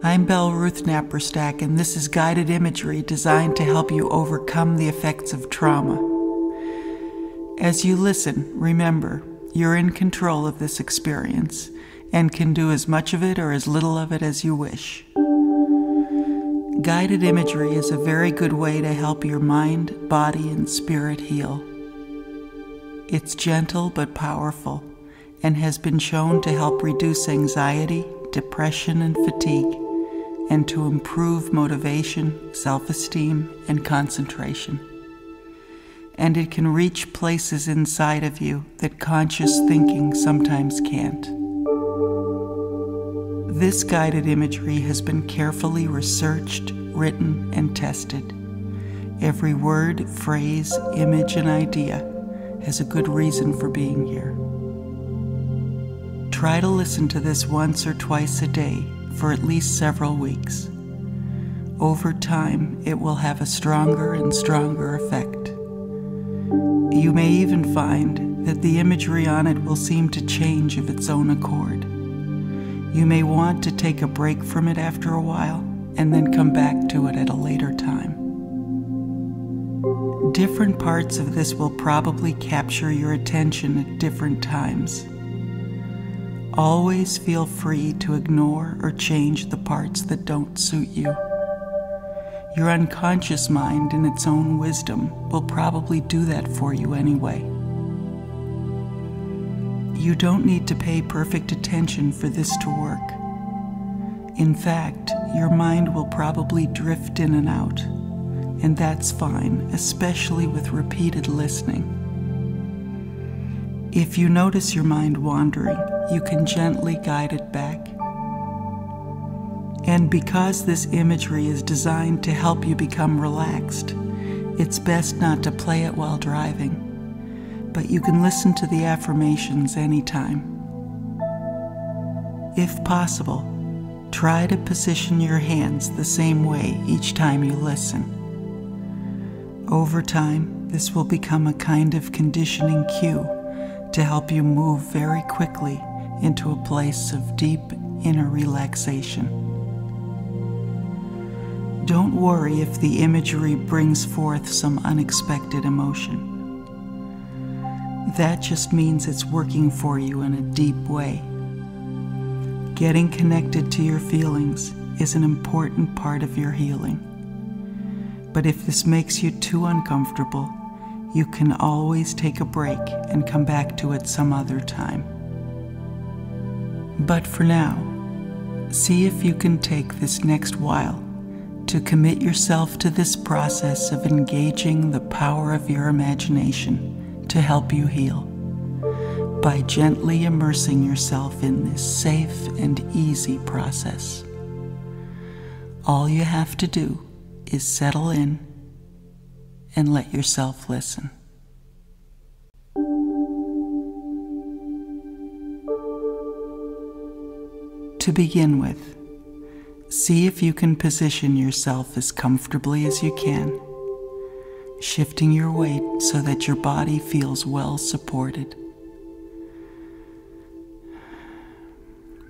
I'm Belleruth Naparstek, and this is guided imagery designed to help you overcome the effects of trauma. As you listen, remember you're in control of this experience and can do as much of it or as little of it as you wish. Guided imagery is a very good way to help your mind, body, and spirit heal. It's gentle but powerful and has been shown to help reduce anxiety, depression, and fatigue, and to improve motivation, self esteem, and concentration. And it can reach places inside of you that conscious thinking sometimes can't. This guided imagery has been carefully researched, written, and tested. Every word, phrase, image, and idea has a good reason for being here. Try to listen to this once or twice a day for at least several weeks. Over time, it will have a stronger and stronger effect. You may even find that the imagery on it will seem to change of its own accord. You may want to take a break from it after a while and then come back to it at a later time. Different parts of this will probably capture your attention at different times. Always feel free to ignore or change the parts that don't suit you. Your unconscious mind, in its own wisdom, will probably do that for you anyway. You don't need to pay perfect attention for this to work. In fact, your mind will probably drift in and out, and that's fine, especially with repeated listening. If you notice your mind wandering, you can gently guide it back. And because this imagery is designed to help you become relaxed, it's best not to play it while driving but you can listen to the affirmations anytime. If possible, try to position your hands the same way each time you listen. Over time, this will become a kind of conditioning cue to help you move very quickly into a place of deep inner relaxation. Don't worry if the imagery brings forth some unexpected emotion. That just means it's working for you in a deep way. Getting connected to your feelings is an important part of your healing. But if this makes you too uncomfortable, you can always take a break and come back to it some other time. But for now, see if you can take this next while to commit yourself to this process of engaging the power of your imagination to help you heal by gently immersing yourself in this safe and easy process. All you have to do is settle in and let yourself listen. To begin with, see if you can position yourself as comfortably as you can shifting your weight so that your body feels well supported.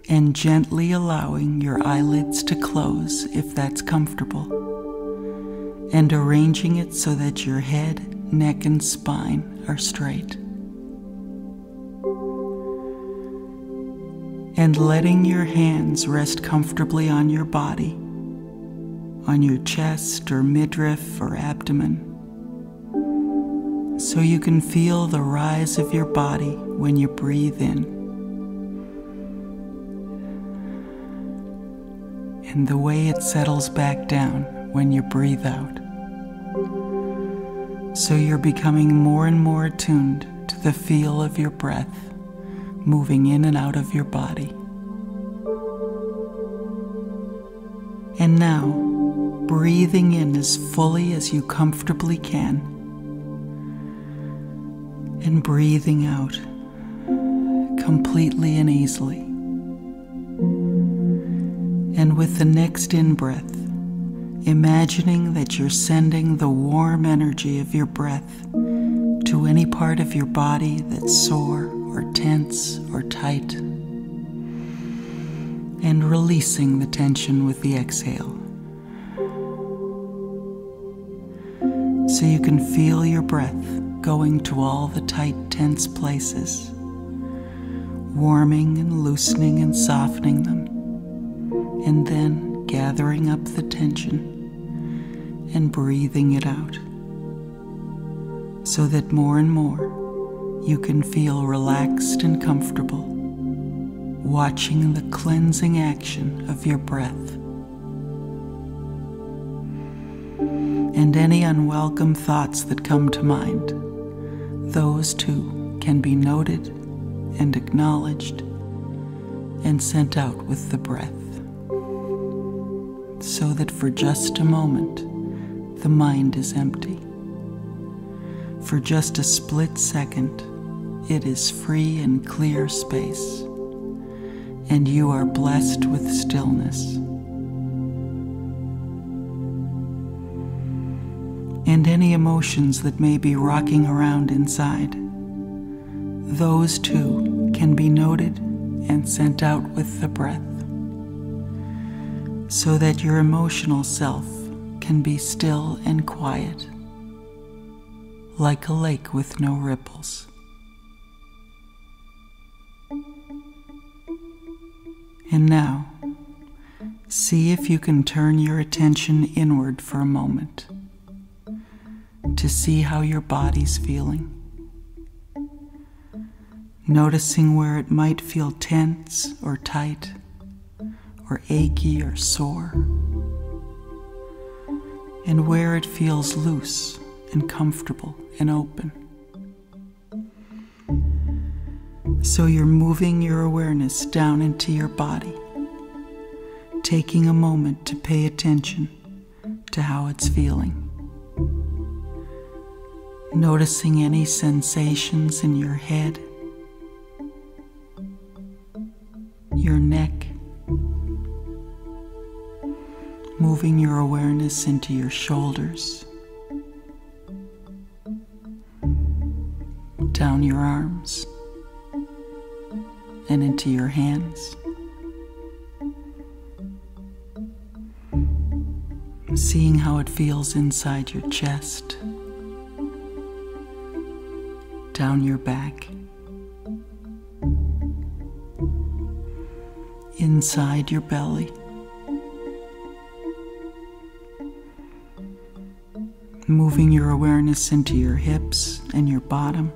And gently allowing your eyelids to close if that's comfortable. And arranging it so that your head, neck, and spine are straight. And letting your hands rest comfortably on your body, on your chest or midriff or abdomen so you can feel the rise of your body when you breathe in. And the way it settles back down when you breathe out. So you're becoming more and more attuned to the feel of your breath moving in and out of your body. And now, breathing in as fully as you comfortably can and breathing out completely and easily. And with the next in breath, imagining that you're sending the warm energy of your breath to any part of your body that's sore or tense or tight. and releasing the tension with the exhale. So you can feel your breath going to all the tight, tense places, warming and loosening and softening them, and then gathering up the tension and breathing it out so that more and more you can feel relaxed and comfortable, watching the cleansing action of your breath. And any unwelcome thoughts that come to mind, those too can be noted and acknowledged and sent out with the breath, so that for just a moment the mind is empty. For just a split second, it is free and clear space, and you are blessed with stillness. And any emotions that may be rocking around inside, those too can be noted and sent out with the breath, so that your emotional self can be still and quiet, like a lake with no ripples. And now, see if you can turn your attention inward for a moment to see how your body's feeling. Noticing where it might feel tense or tight, or achy or sore and where it feels loose and comfortable and open. So you're moving your awareness down into your body, taking a moment to pay attention to how it's feeling. Noticing any sensations in your head, your neck, moving your awareness into your shoulders, down your arms, and into your hands. Seeing how it feels inside your chest, down your back, inside your belly. Moving your awareness into your hips and your bottom,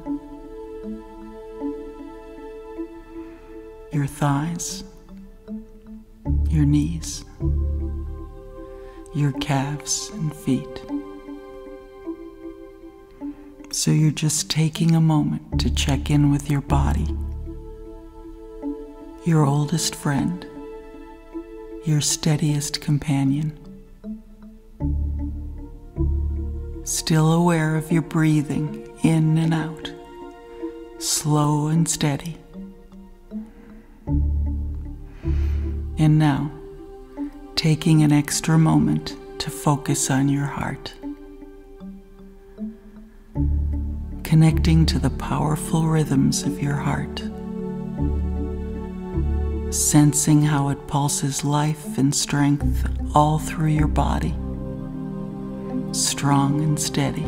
your thighs, your knees, your calves and feet. So you're just taking a moment to check in with your body, your oldest friend, your steadiest companion still aware of your breathing in and out, slow and steady. And now, taking an extra moment to focus on your heart. Connecting to the powerful rhythms of your heart. Sensing how it pulses life and strength all through your body strong and steady.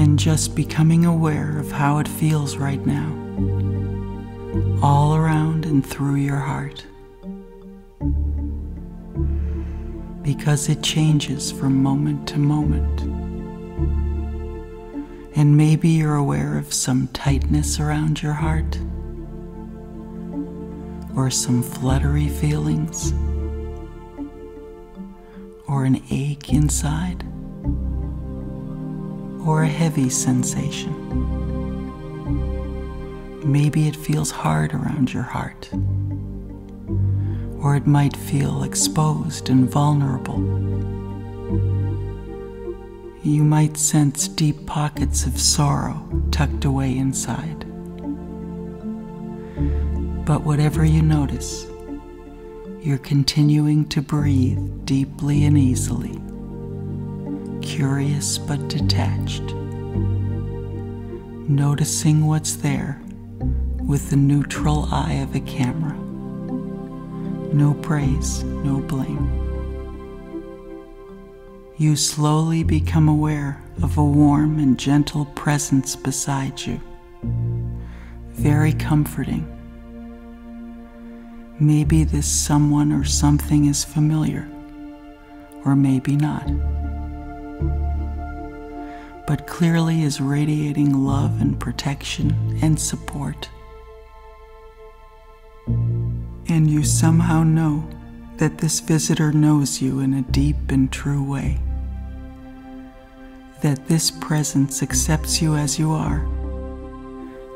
And just becoming aware of how it feels right now, all around and through your heart. Because it changes from moment to moment. And maybe you're aware of some tightness around your heart or some fluttery feelings, or an ache inside, or a heavy sensation. Maybe it feels hard around your heart, or it might feel exposed and vulnerable. You might sense deep pockets of sorrow tucked away inside. But whatever you notice, you're continuing to breathe deeply and easily, curious but detached, noticing what's there with the neutral eye of a camera. No praise, no blame. You slowly become aware of a warm and gentle presence beside you. Very comforting. Maybe this someone or something is familiar, or maybe not but clearly is radiating love and protection and support. And you somehow know that this visitor knows you in a deep and true way. That this presence accepts you as you are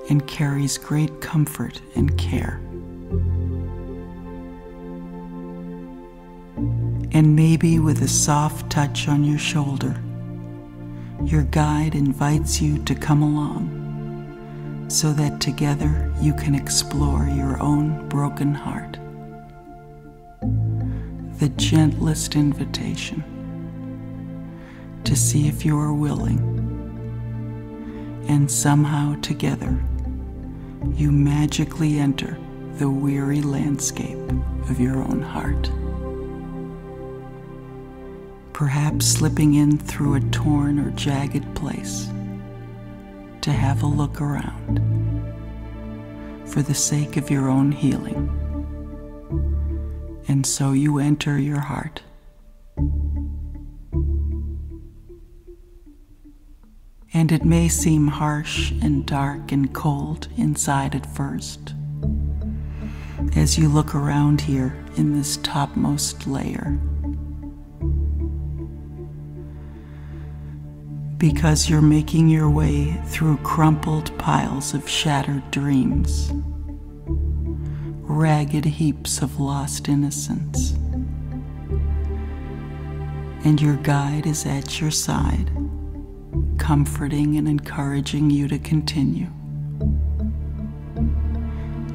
and carries great comfort and care. And maybe with a soft touch on your shoulder, your guide invites you to come along so that together you can explore your own broken heart. The gentlest invitation to see if you are willing, and somehow together you magically enter the weary landscape of your own heart perhaps slipping in through a torn or jagged place to have a look around for the sake of your own healing. And so you enter your heart. And it may seem harsh and dark and cold inside at first as you look around here in this topmost layer. Because you're making your way through crumpled piles of shattered dreams, ragged heaps of lost innocence. And your guide is at your side, comforting and encouraging you to continue,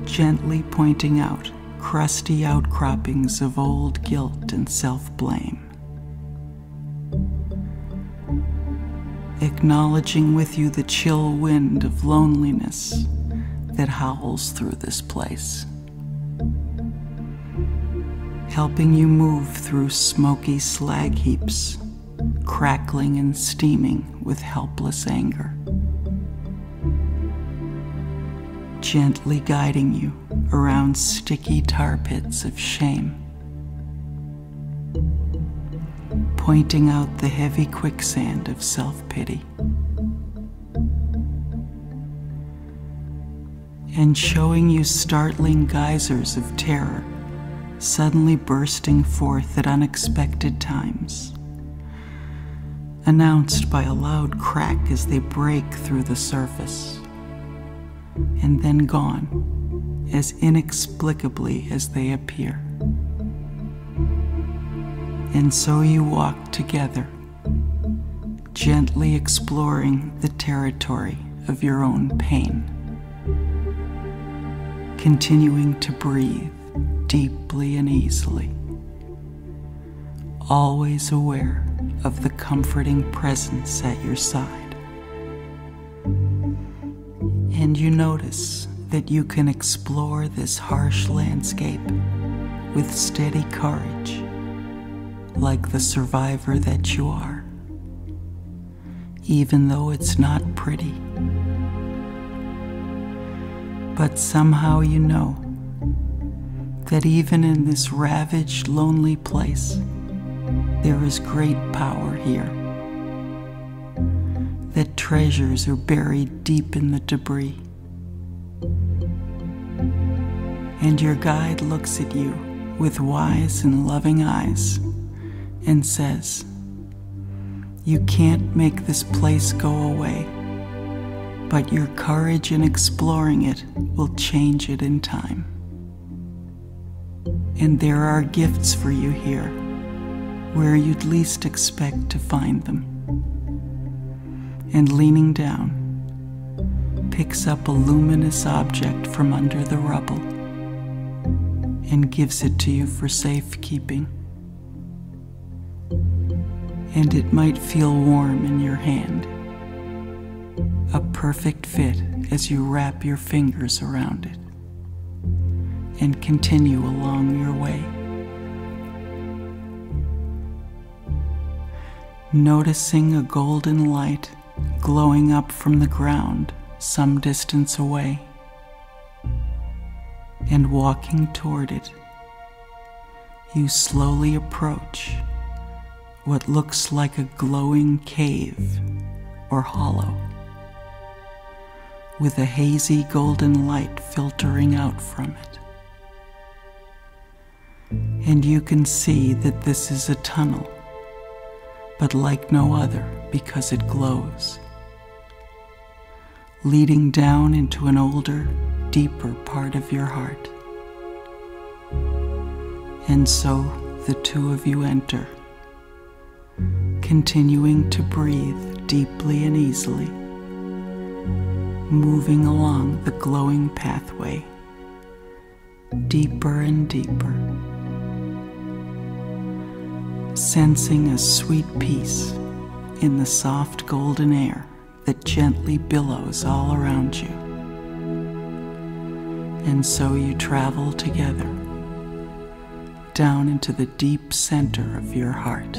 gently pointing out crusty outcroppings of old guilt and self blame. Acknowledging with you the chill wind of loneliness that howls through this place, helping you move through smoky slag heaps, crackling and steaming with helpless anger, gently guiding you around sticky tar pits of shame pointing out the heavy quicksand of self pity. And showing you startling geysers of terror suddenly bursting forth at unexpected times, announced by a loud crack as they break through the surface, and then gone as inexplicably as they appear. And so you walk together, gently exploring the territory of your own pain, continuing to breathe deeply and easily, always aware of the comforting presence at your side. And you notice that you can explore this harsh landscape with steady courage like the survivor that you are, even though it's not pretty. But somehow you know that even in this ravaged, lonely place, there is great power here. That treasures are buried deep in the debris. And your guide looks at you with wise and loving eyes and says, You can't make this place go away, but your courage in exploring it will change it in time. And there are gifts for you here where you'd least expect to find them. And leaning down, picks up a luminous object from under the rubble and gives it to you for safekeeping and it might feel warm in your hand. a perfect fit as you wrap your fingers around it and continue along your way. Noticing a golden light glowing up from the ground some distance away and walking toward it, you slowly approach what looks like a glowing cave or hollow with a hazy golden light filtering out from it. And you can see that this is a tunnel, but like no other because it glows, leading down into an older, deeper part of your heart. And so the two of you enter, continuing to breathe deeply and easily, moving along the glowing pathway, deeper and deeper, sensing a sweet peace in the soft golden air that gently billows all around you. And so you travel together down into the deep center of your heart.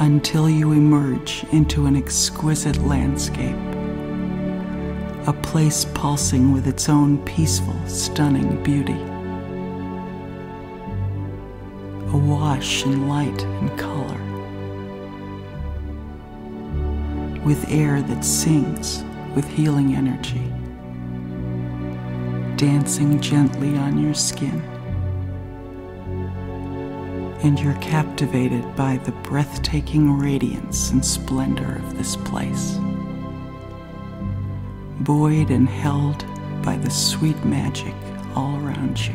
Until you emerge into an exquisite landscape, a place pulsing with its own peaceful, stunning beauty. Awash in light and color with air that sings with healing energy, dancing gently on your skin. And you're captivated by the breathtaking radiance and splendor of this place, buoyed and held by the sweet magic all around you.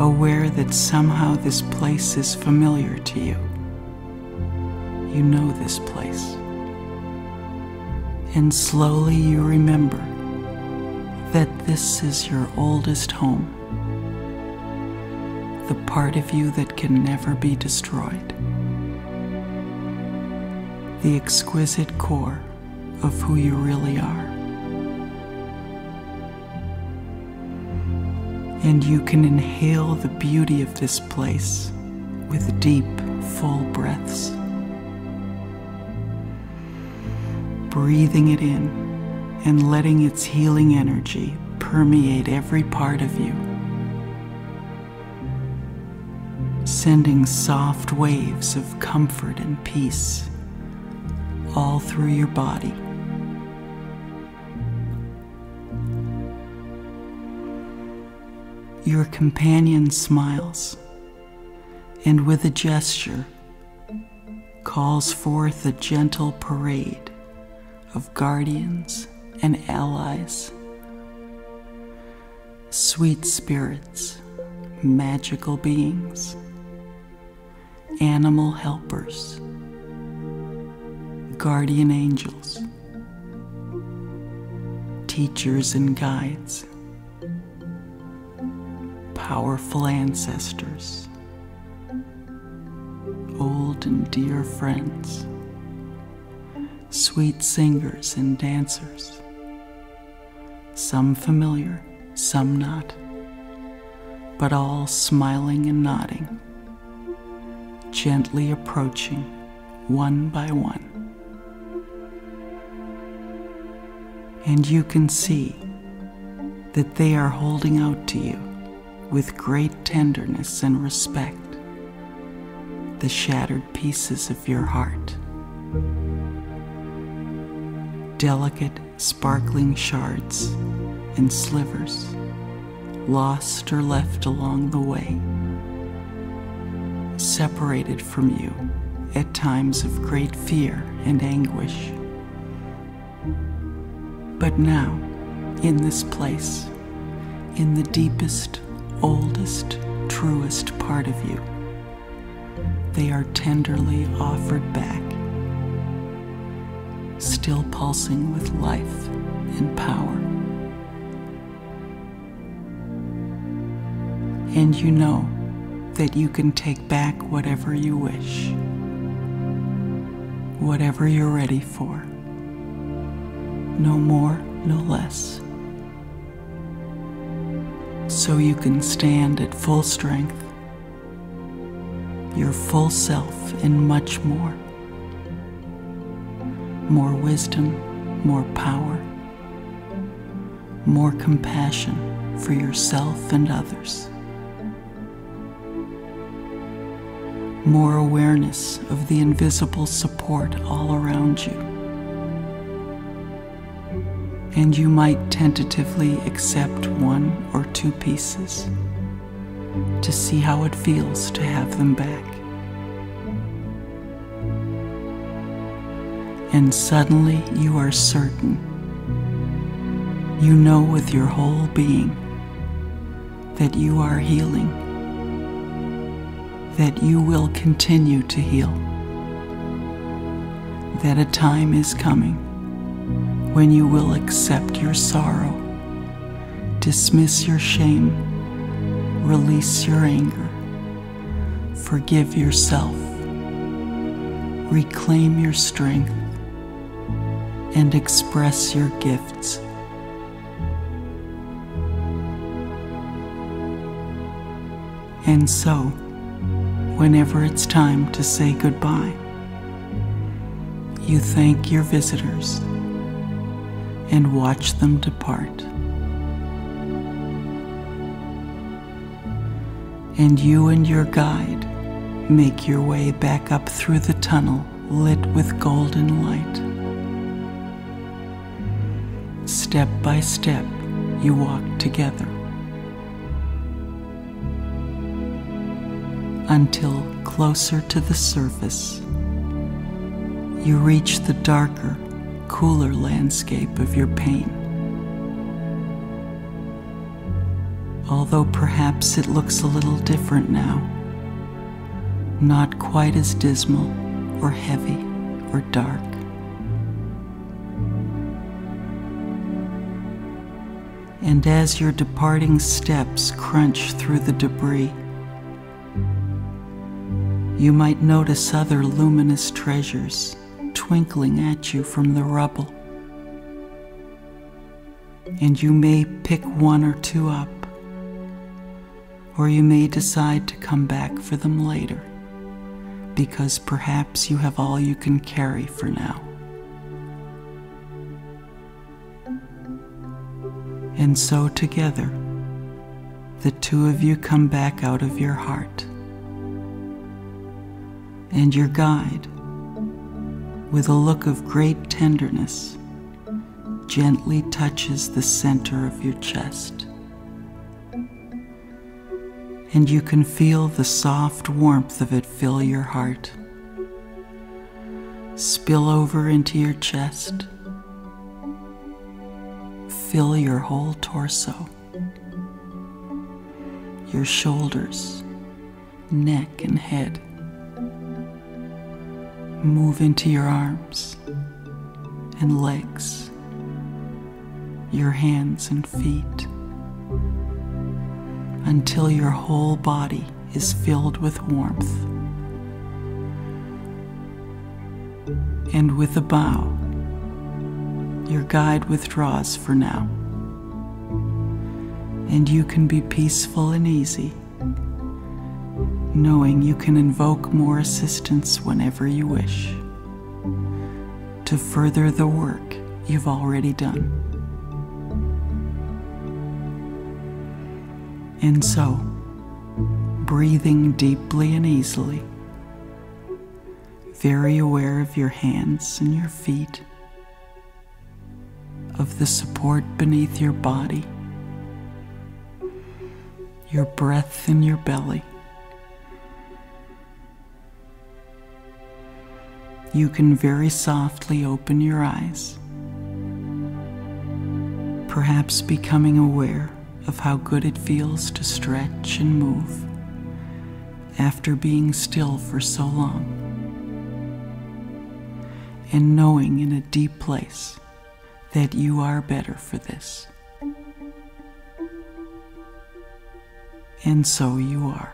aware that somehow this place is familiar to you. You know this place. And slowly you remember that this is your oldest home, the part of you that can never be destroyed, the exquisite core of who you really are. and you can inhale the beauty of this place with deep, full breaths. Breathing it in and letting its healing energy permeate every part of you, sending soft waves of comfort and peace all through your body. Your companion smiles and with a gesture calls forth a gentle parade of guardians and allies, sweet spirits, magical beings, animal helpers, guardian angels, teachers and guides powerful ancestors, old and dear friends, sweet singers and dancers, some familiar, some not, but all smiling and nodding, gently approaching one by one. And you can see that they are holding out to you with great tenderness and respect the shattered pieces of your heart. Delicate, sparkling shards and slivers, lost or left along the way, separated from you at times of great fear and anguish. But now, in this place, in the deepest oldest, truest part of you. They are tenderly offered back, still pulsing with life and power. And you know that you can take back whatever you wish, whatever you're ready for. No more, no less. So you can stand at full strength, your full self, and much more. More wisdom, more power, more compassion for yourself and others. more awareness of the invisible support all around you. And you might tentatively accept one or two pieces to see how it feels to have them back. And suddenly you are certain, you know with your whole being, that you are healing that you will continue to heal. That a time is coming when you will accept your sorrow, dismiss your shame, release your anger, forgive yourself, reclaim your strength, and express your gifts. And so, whenever it's time to say goodbye. You thank your visitors and watch them depart. And you and your guide make your way back up through the tunnel lit with golden light. Step by step, you walk together. until closer to the surface, you reach the darker, cooler landscape of your pain. Although perhaps it looks a little different now, not quite as dismal or heavy or dark. And as your departing steps crunch through the debris, you might notice other luminous treasures twinkling at you from the rubble. And you may pick one or two up, or you may decide to come back for them later, because perhaps you have all you can carry for now. And so together, the two of you come back out of your heart. And your guide, with a look of great tenderness, gently touches the center of your chest. And you can feel the soft warmth of it fill your heart, spill over into your chest, fill your whole torso, your shoulders, neck, and head move into your arms and legs, your hands and feet, until your whole body is filled with warmth. And with a bow, your guide withdraws for now, and you can be peaceful and easy knowing you can invoke more assistance whenever you wish to further the work you've already done. And so, breathing deeply and easily, very aware of your hands and your feet, of the support beneath your body, your breath in your belly. you can very softly open your eyes, perhaps becoming aware of how good it feels to stretch and move after being still for so long, and knowing in a deep place that you are better for this. and so you are.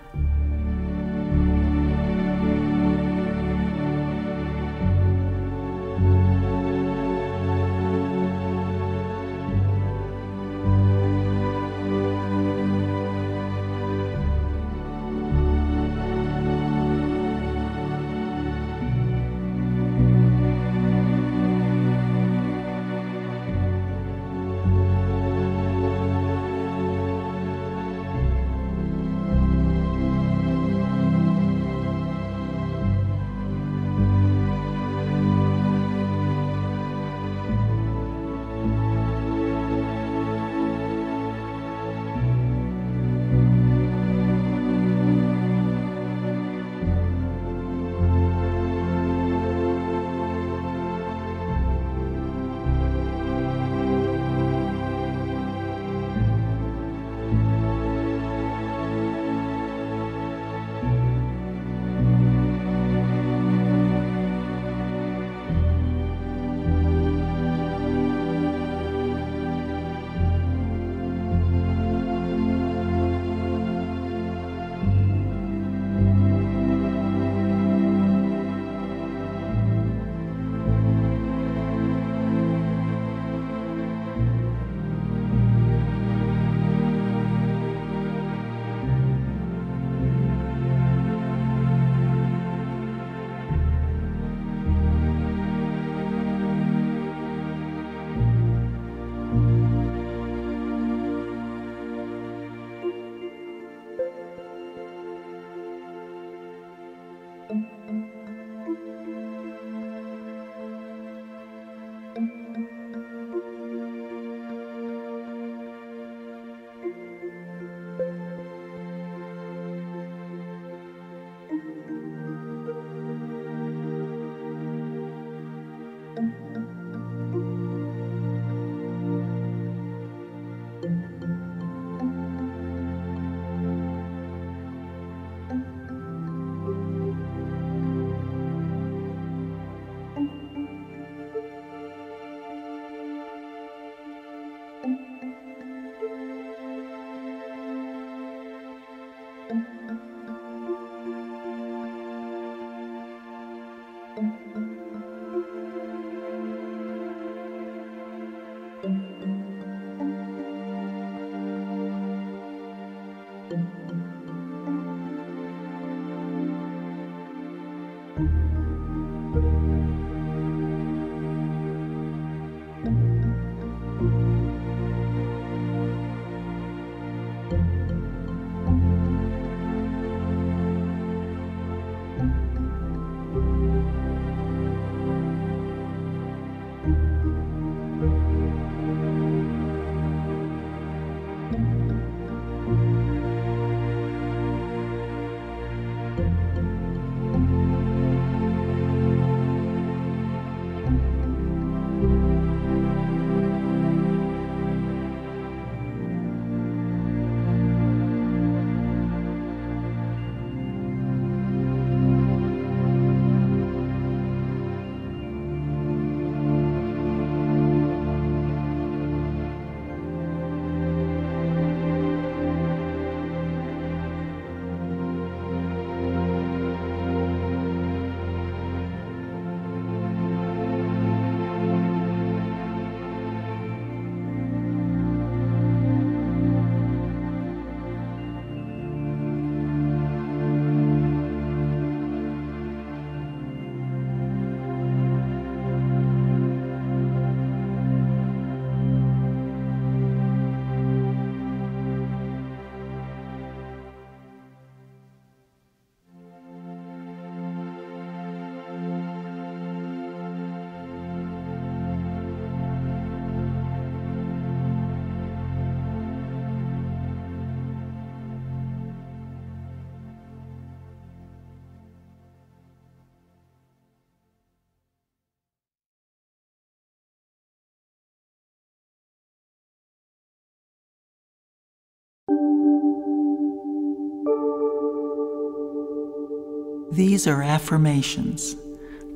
These are affirmations,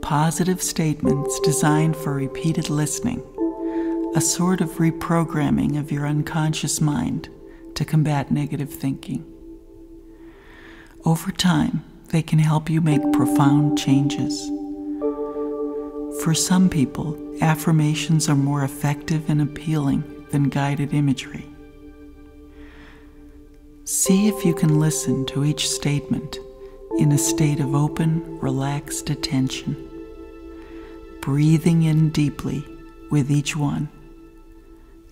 positive statements designed for repeated listening, a sort of reprogramming of your unconscious mind to combat negative thinking. Over time, they can help you make profound changes. For some people, affirmations are more effective and appealing than guided imagery. See if you can listen to each statement in a state of open, relaxed attention, breathing in deeply with each one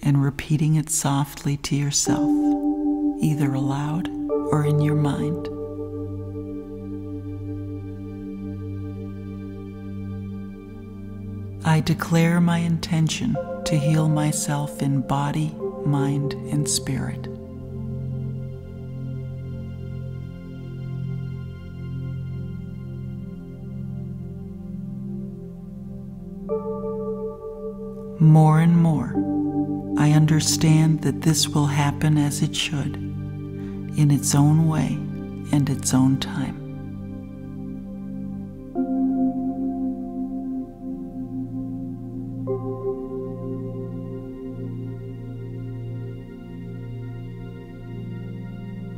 and repeating it softly to yourself, either aloud or in your mind. I declare my intention to heal myself in body, mind, and spirit. More and more, I understand that this will happen as it should, in its own way and its own time.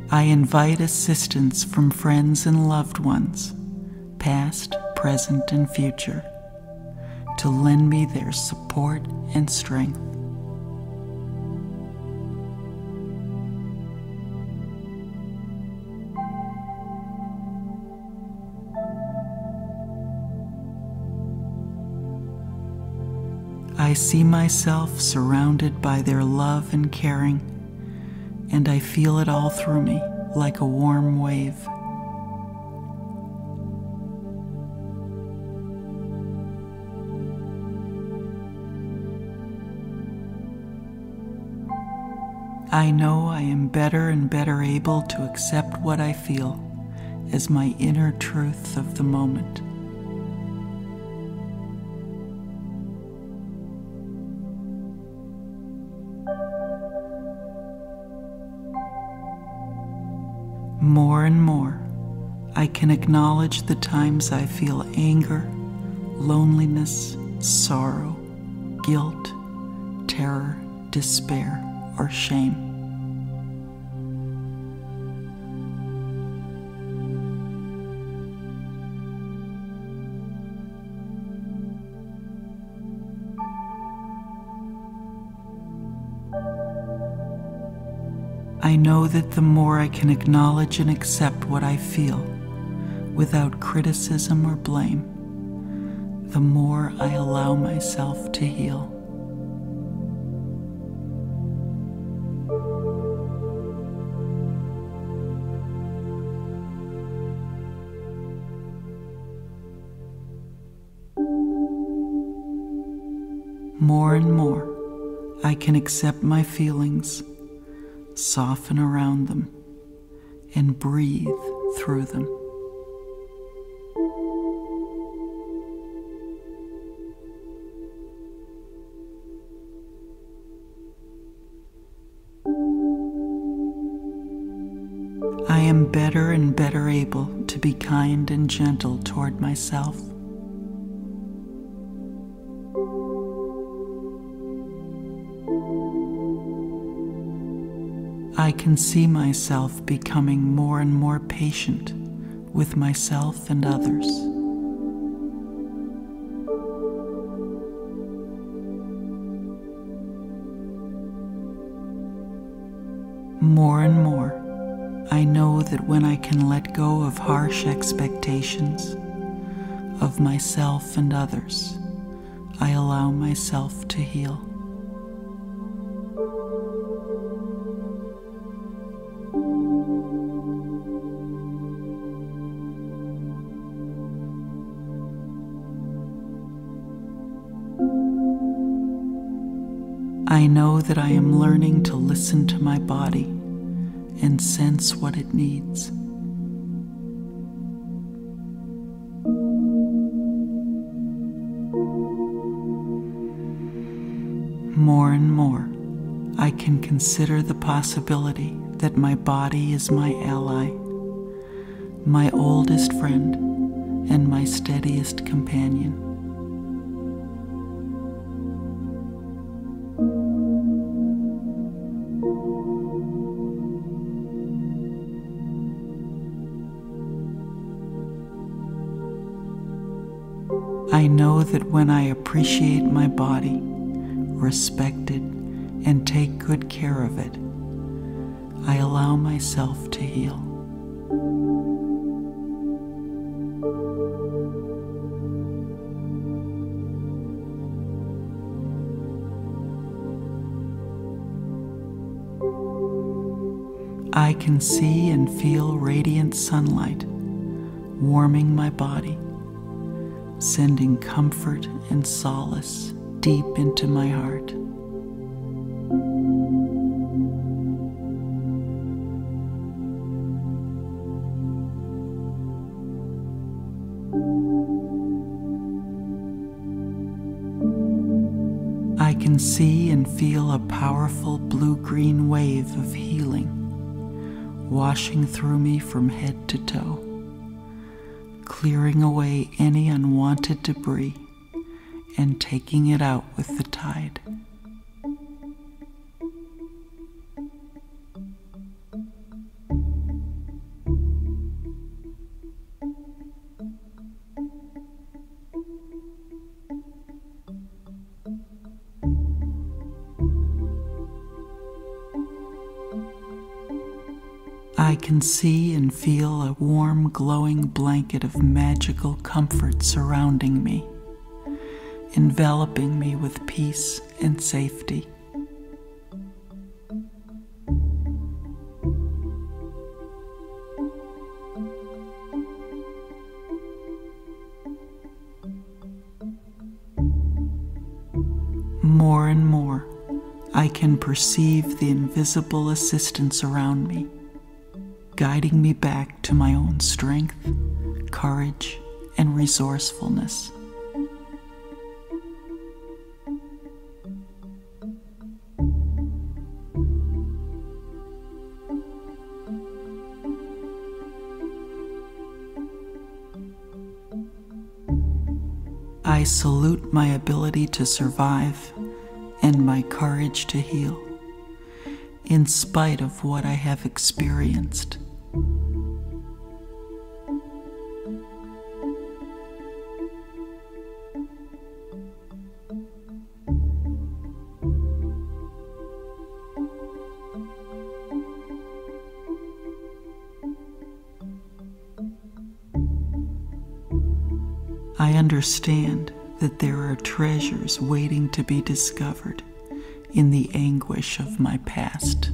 I invite assistance from friends and loved ones, past, present, and future to lend me their support and strength. I see myself surrounded by their love and caring, and I feel it all through me like a warm wave. I know I am better and better able to accept what I feel as my inner truth of the moment. More and more, I can acknowledge the times I feel anger, loneliness, sorrow, guilt, terror, despair or shame. I know that the more I can acknowledge and accept what I feel without criticism or blame, the more I allow myself to heal. Accept my feelings, soften around them, and breathe through them. I am better and better able to be kind and gentle toward myself. I can see myself becoming more and more patient with myself and others. More and more, I know that when I can let go of harsh expectations of myself and others, I allow myself to heal. Listen to my body and sense what it needs. More and more, I can consider the possibility that my body is my ally, my oldest friend, and my steadiest companion. That when I appreciate my body, respect it, and take good care of it, I allow myself to heal. I can see and feel radiant sunlight warming my body, sending comfort and solace deep into my heart. I can see and feel a powerful blue green wave of healing washing through me from head to toe, clearing away any unwanted debris and taking it out with the tide. I can see glowing blanket of magical comfort surrounding me, enveloping me with peace and safety. More and more, I can perceive the invisible assistance around me guiding me back to my own strength, courage, and resourcefulness. I salute my ability to survive and my courage to heal, in spite of what I have experienced. Understand that there are treasures waiting to be discovered in the anguish of my past.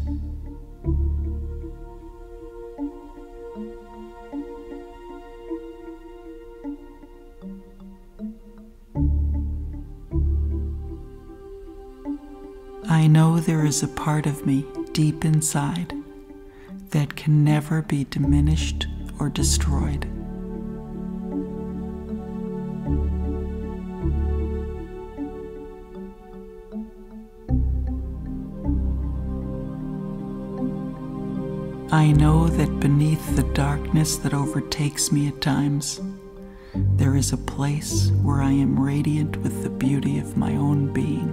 I know there is a part of me deep inside that can never be diminished or destroyed. I know that beneath the darkness that overtakes me at times, there is a place where I am radiant with the beauty of my own being.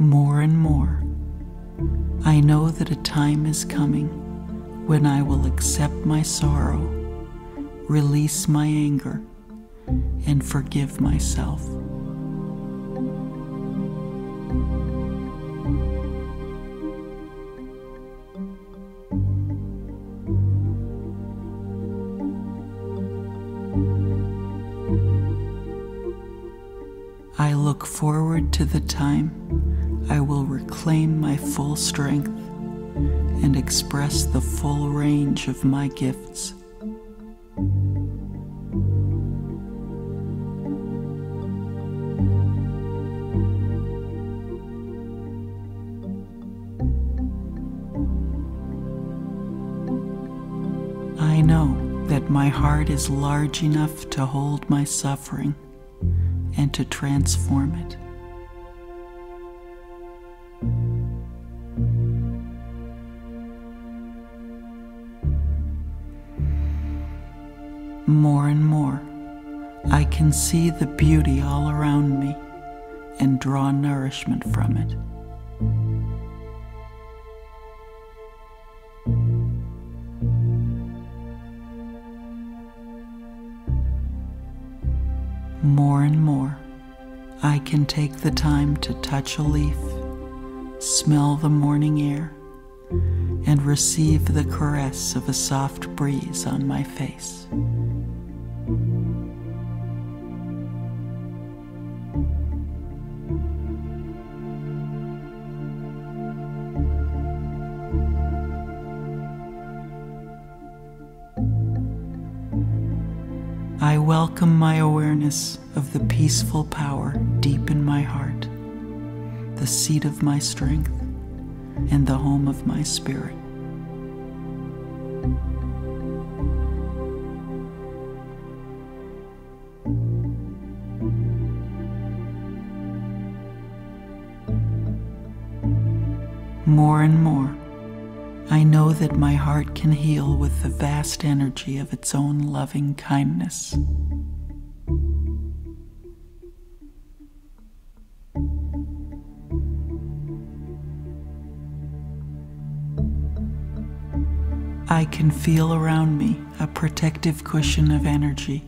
More and more, I know that a time is coming when I will accept my sorrow, release my anger, and forgive myself. I look forward to the time I will reclaim my full strength and express the full range of my gifts. Heart is large enough to hold my suffering and to transform it. More and more, I can see the beauty all around me and draw nourishment from it. A leaf, smell the morning air, and receive the caress of a soft breeze on my face. I welcome my awareness of the peaceful power deep in my heart, the seat of my strength, and the home of my spirit. More and more, I know that my heart can heal with the vast energy of its own loving kindness. I can feel around me a protective cushion of energy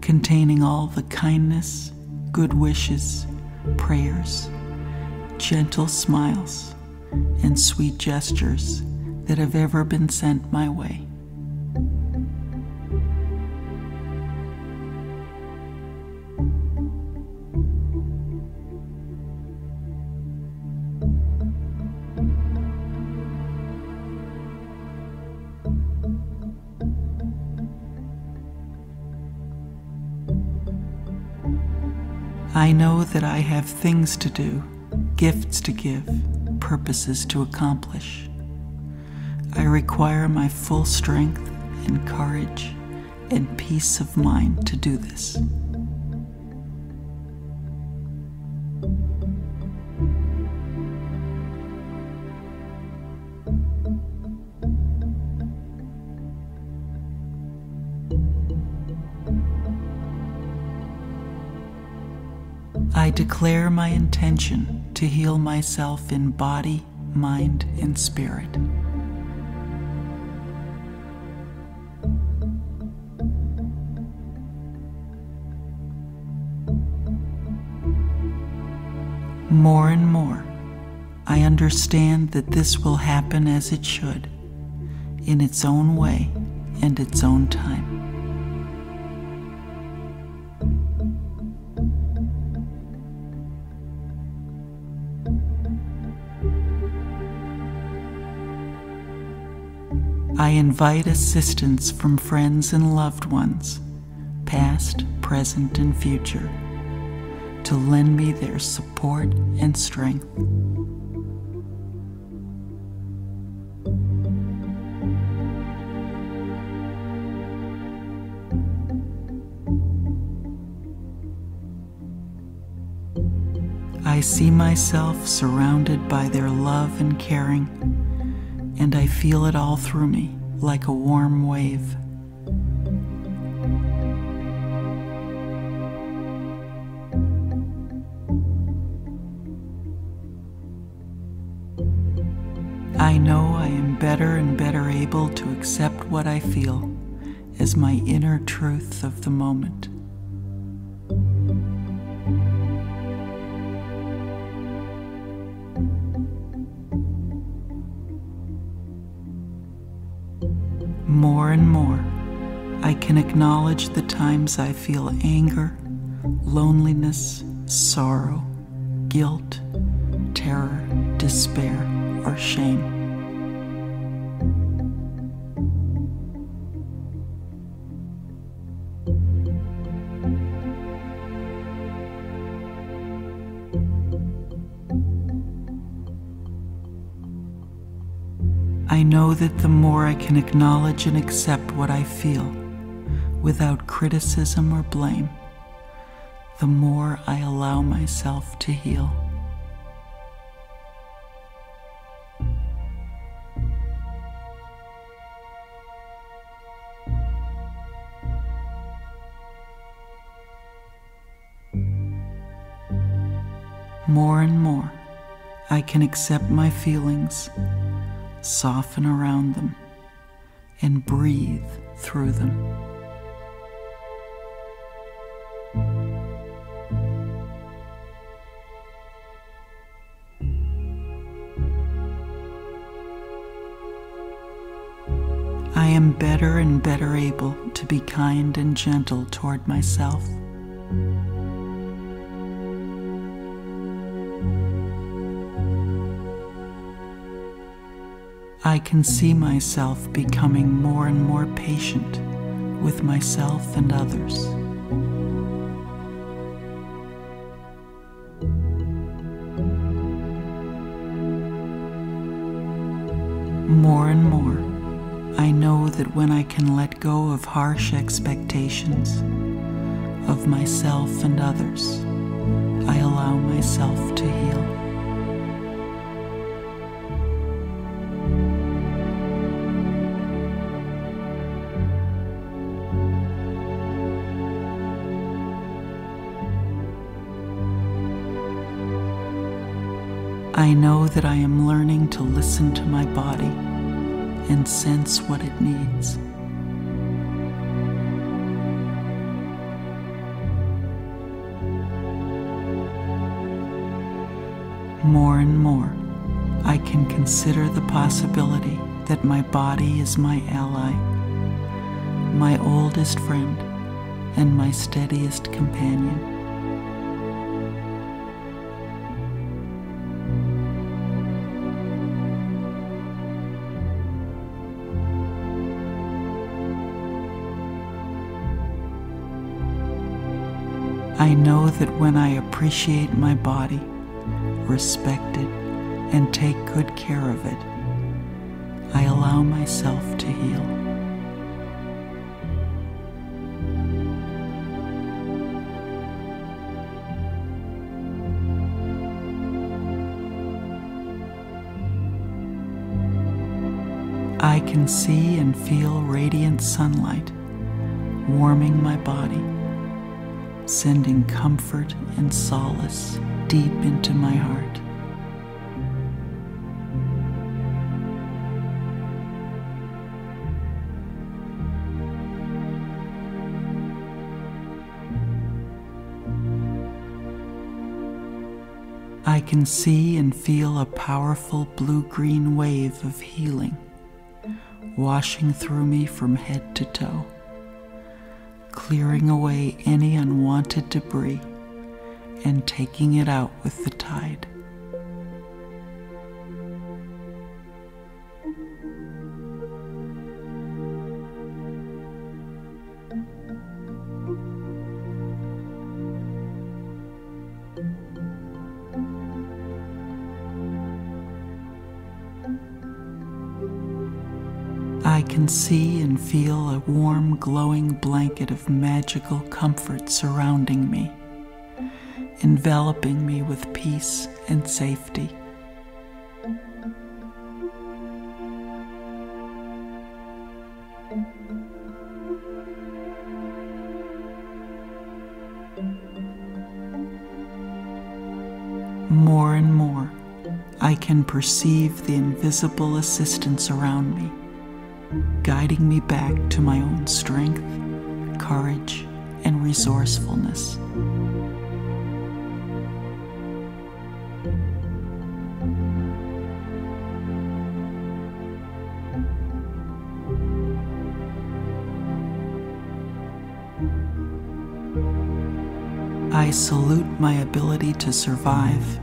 containing all the kindness, good wishes, prayers, gentle smiles and sweet gestures that have ever been sent my way. I know that I have things to do, gifts to give, purposes to accomplish. I require my full strength and courage and peace of mind to do this. I declare my intention to heal myself in body, mind, and spirit. More and more, I understand that this will happen as it should, in its own way and its own time. Invite assistance from friends and loved ones, past, present, and future, to lend me their support and strength. I see myself surrounded by their love and caring and I feel it all through me like a warm wave. I know I am better and better able to accept what I feel as my inner truth of the moment. Acknowledge the times I feel anger, loneliness, sorrow, guilt, terror, despair, or shame. I know that the more I can acknowledge and accept what I feel without criticism or blame, the more I allow myself to heal. More and more, I can accept my feelings, soften around them, and breathe through them. Better and better able to be kind and gentle toward myself. I can see myself becoming more and more patient with myself and others. When I can let go of harsh expectations of myself and others, I allow myself to heal. I know that I am learning to listen to my body and sense what it needs. More and more, I can consider the possibility that my body is my ally, my oldest friend, and my steadiest companion. I know that when I appreciate my body, respect it, and take good care of it, I allow myself to heal. I can see and feel radiant sunlight warming my body sending comfort and solace deep into my heart. I can see and feel a powerful blue green wave of healing washing through me from head to toe clearing away any unwanted debris and taking it out with the tide. Can see and feel a warm, glowing blanket of magical comfort surrounding me, enveloping me with peace and safety. More and more, I can perceive the invisible assistance around me guiding me back to my own strength, courage, and resourcefulness. I salute my ability to survive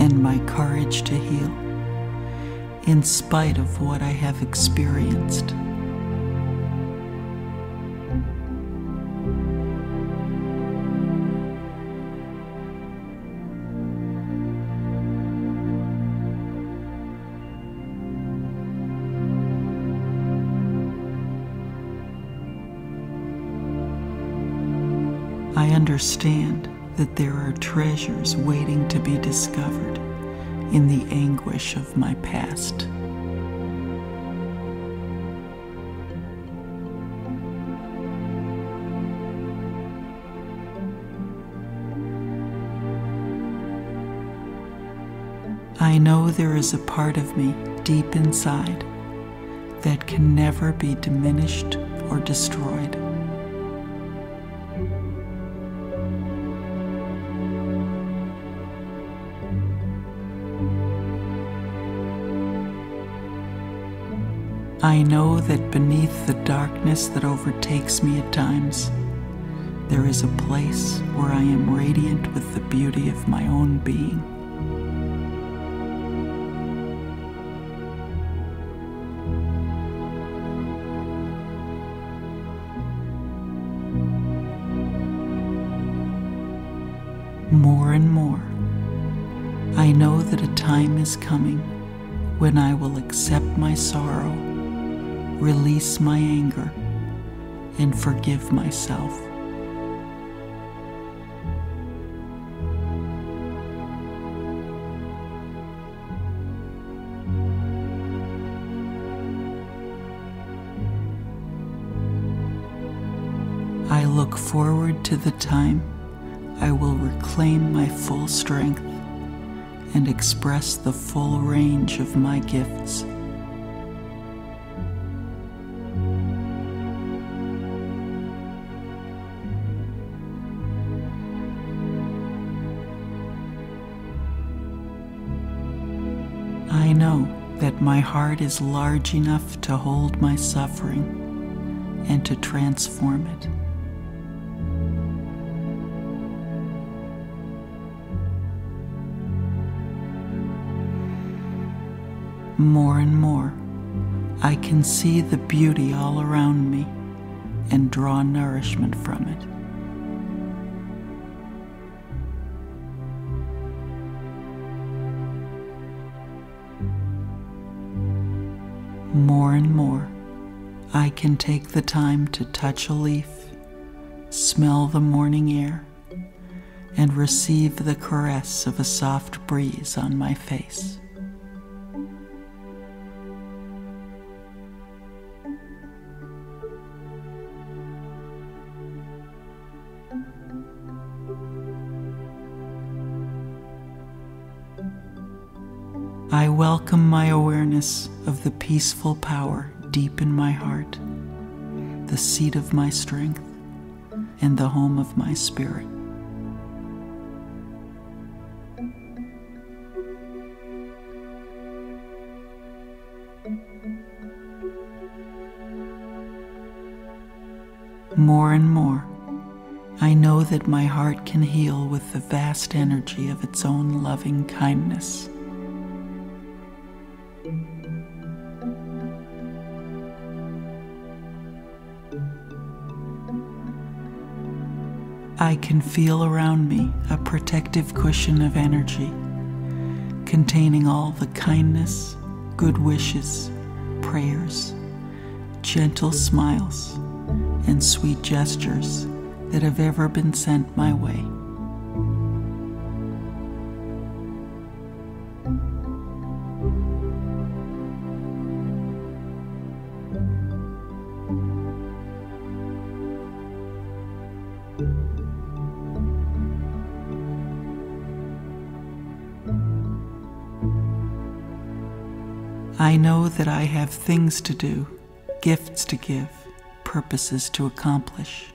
and my courage to heal in spite of what I have experienced. I understand that there are treasures waiting to be discovered in the anguish of my past. I know there is a part of me deep inside that can never be diminished or destroyed. I know that beneath the darkness that overtakes me at times, there is a place where I am radiant with the beauty of my own being. Sorrow release my anger, and forgive myself. I look forward to the time I will reclaim my full strength and express the full range of my gifts. Heart is large enough to hold my suffering and to transform it. More and more, I can see the beauty all around me and draw nourishment from it. More and more, I can take the time to touch a leaf, smell the morning air, and receive the caress of a soft breeze on my face. I welcome my awareness of the peaceful power deep in my heart, the seat of my strength, and the home of my spirit. More and more, I know that my heart can heal with the vast energy of its own loving kindness. Can feel around me a protective cushion of energy containing all the kindness, good wishes, prayers, gentle smiles, and sweet gestures that have ever been sent my way. I know that I have things to do, gifts to give, purposes to accomplish.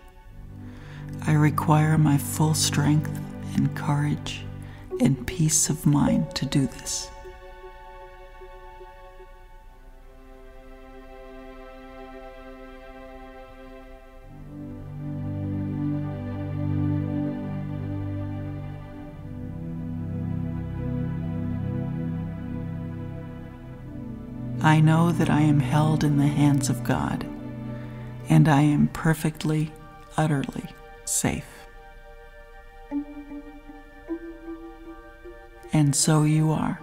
I require my full strength and courage and peace of mind to do this. I know that I am held in the hands of God, and I am perfectly, utterly safe. And so you are.